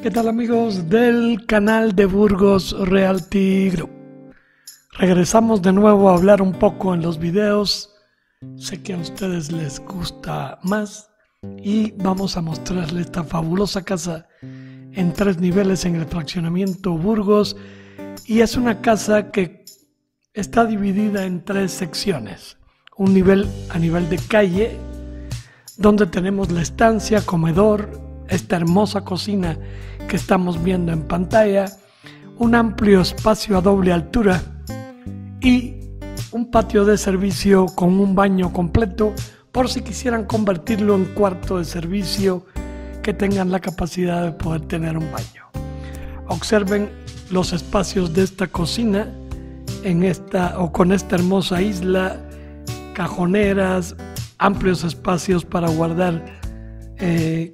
¿Qué tal amigos del canal de Burgos Realty Group? Regresamos de nuevo a hablar un poco en los videos. Sé que a ustedes les gusta más y vamos a mostrarles esta fabulosa casa en tres niveles en el fraccionamiento Burgos y es una casa que está dividida en tres secciones. Un nivel a nivel de calle donde tenemos la estancia, comedor, esta hermosa cocina que estamos viendo en pantalla, un amplio espacio a doble altura y un patio de servicio con un baño completo por si quisieran convertirlo en cuarto de servicio que tengan la capacidad de poder tener un baño. Observen los espacios de esta cocina en esta o con esta hermosa isla, cajoneras, amplios espacios para guardar eh,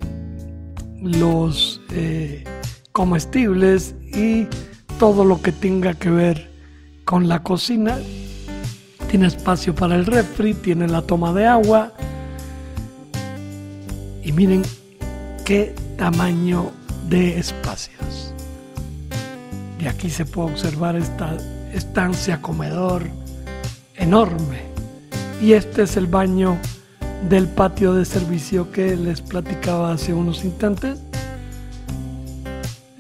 los eh, comestibles y todo lo que tenga que ver con la cocina. Tiene espacio para el refri, tiene la toma de agua. Y miren qué tamaño de espacios. Y aquí se puede observar esta estancia comedor enorme. Y este es el baño del patio de servicio que les platicaba hace unos instantes.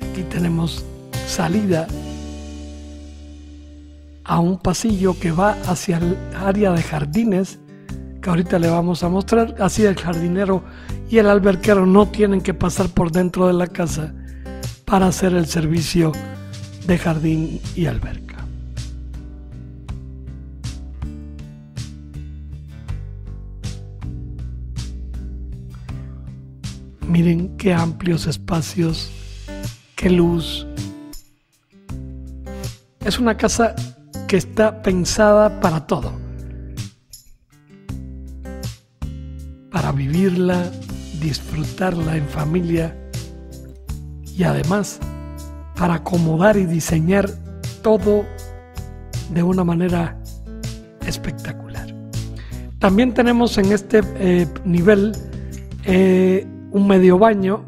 Aquí tenemos salida a un pasillo que va hacia el área de jardines, que ahorita le vamos a mostrar. Así el jardinero y el alberquero no tienen que pasar por dentro de la casa para hacer el servicio de jardín y alberca. Miren qué amplios espacios, qué luz. Es una casa que está pensada para todo. Para vivirla, disfrutarla en familia y además para acomodar y diseñar todo de una manera espectacular. También tenemos en este eh, nivel eh, un medio baño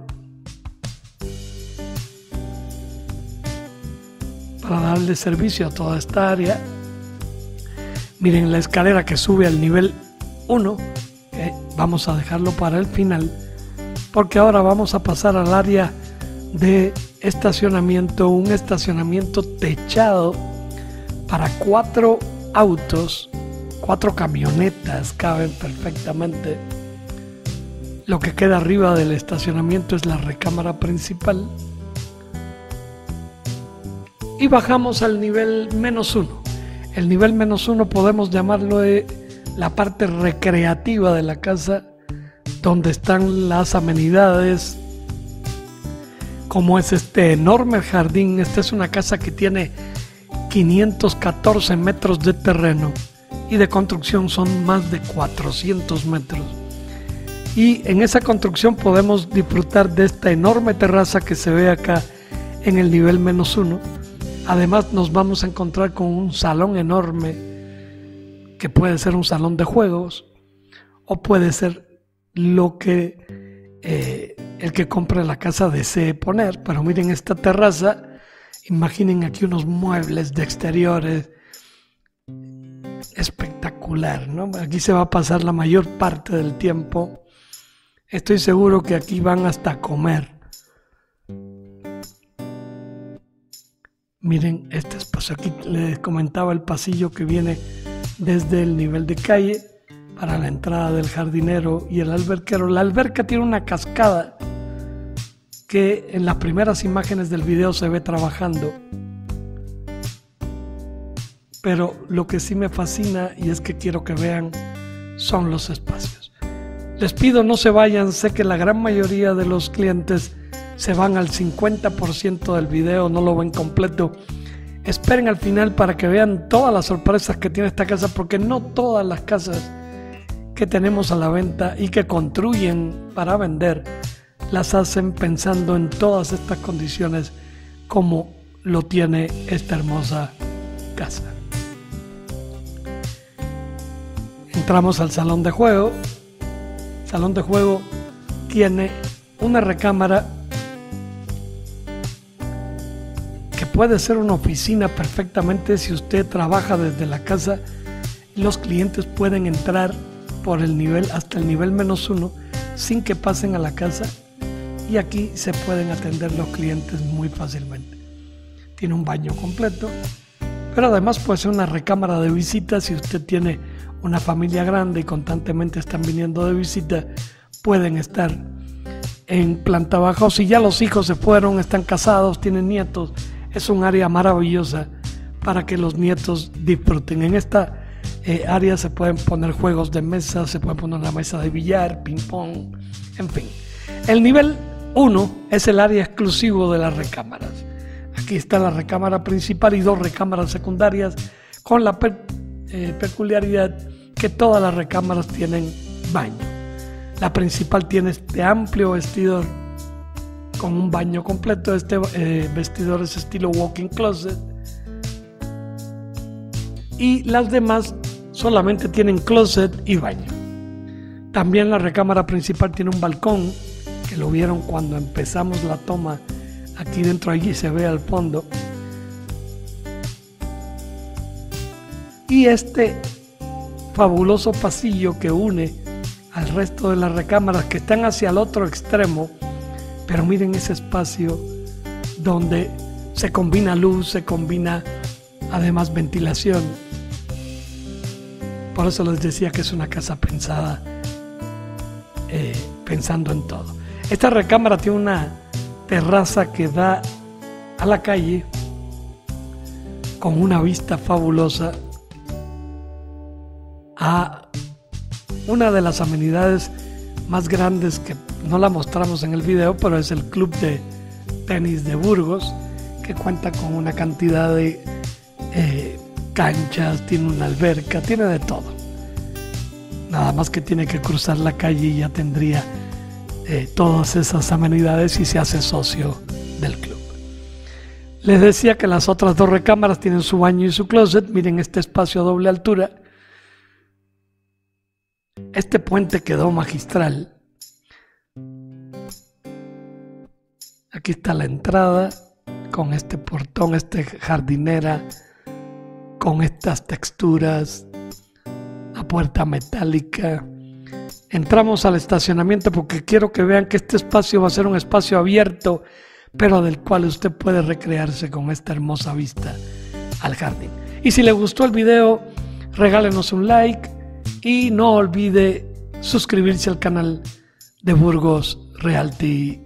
para darle servicio a toda esta área. Miren la escalera que sube al nivel 1, vamos a dejarlo para el final, porque ahora vamos a pasar al área de estacionamiento, un estacionamiento techado para cuatro autos, cuatro camionetas caben perfectamente lo que queda arriba del estacionamiento es la recámara principal. Y bajamos al nivel menos uno. El nivel menos uno podemos llamarlo de la parte recreativa de la casa, donde están las amenidades, como es este enorme jardín. Esta es una casa que tiene 514 metros de terreno y de construcción son más de 400 metros y en esa construcción podemos disfrutar de esta enorme terraza que se ve acá en el nivel menos uno. Además nos vamos a encontrar con un salón enorme que puede ser un salón de juegos o puede ser lo que eh, el que compre la casa desee poner. Pero miren esta terraza, imaginen aquí unos muebles de exteriores espectacular, ¿no? Aquí se va a pasar la mayor parte del tiempo Estoy seguro que aquí van hasta comer. Miren este espacio. Aquí les comentaba el pasillo que viene desde el nivel de calle para la entrada del jardinero y el alberquero. La alberca tiene una cascada que en las primeras imágenes del video se ve trabajando. Pero lo que sí me fascina y es que quiero que vean son los espacios. Les pido no se vayan, sé que la gran mayoría de los clientes se van al 50% del video, no lo ven completo. Esperen al final para que vean todas las sorpresas que tiene esta casa, porque no todas las casas que tenemos a la venta y que construyen para vender las hacen pensando en todas estas condiciones como lo tiene esta hermosa casa. Entramos al salón de juego, salón de juego tiene una recámara puede ser una oficina perfectamente si usted trabaja desde la casa. Los clientes pueden entrar por el nivel hasta el nivel menos uno sin que pasen a la casa y aquí se pueden atender los clientes muy fácilmente. Tiene un baño completo, pero además puede ser una recámara de visita si usted tiene una familia grande y constantemente están viniendo de visita, pueden estar en planta baja o si ya los hijos se fueron, están casados, tienen nietos, es un área maravillosa para que los nietos disfruten. En esta eh, área se pueden poner juegos de mesa, se puede poner una mesa de billar, ping pong, en fin. El nivel 1 es el área exclusivo de las recámaras. Aquí está la recámara principal y dos recámaras secundarias con la eh, peculiaridad que todas las recámaras tienen baño. La principal tiene este amplio vestidor con un baño completo. Este eh, vestidor es estilo walking closet. Y las demás solamente tienen closet y baño. También la recámara principal tiene un balcón, que lo vieron cuando empezamos la toma. Aquí dentro allí se ve al fondo. Y este fabuloso pasillo que une al resto de las recámaras que están hacia el otro extremo, pero miren ese espacio donde se combina luz, se combina además ventilación. Por eso les decía que es una casa pensada, eh, pensando en todo. Esta recámara tiene una terraza que da a la calle con una vista fabulosa una de las amenidades más grandes que no la mostramos en el video, pero es el club de tenis de Burgos, que cuenta con una cantidad de eh, canchas, tiene una alberca, tiene de todo. Nada más que tiene que cruzar la calle y ya tendría eh, todas esas amenidades y se hace socio del club. Les decía que las otras dos recámaras tienen su baño y su closet. Miren este espacio a doble altura este puente quedó magistral. Aquí está la entrada con este portón, este jardinera, con estas texturas, la puerta metálica. Entramos al estacionamiento porque quiero que vean que este espacio va a ser un espacio abierto, pero del cual usted puede recrearse con esta hermosa vista al jardín. Y si le gustó el video, regálenos un like, y no olvide suscribirse al canal de Burgos Realty